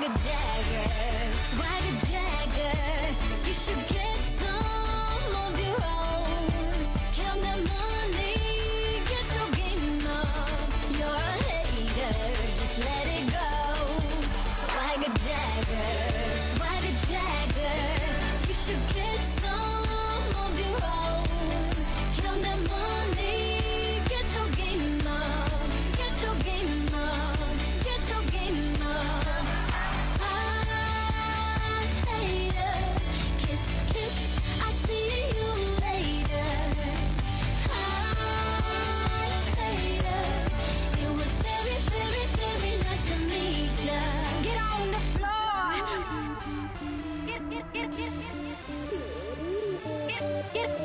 swagger jagger, swagger jagger. You should get some of your own. Count that money, get your game up. You're a hater, just let it go. Swagger jagger, swagger jagger. You should. Get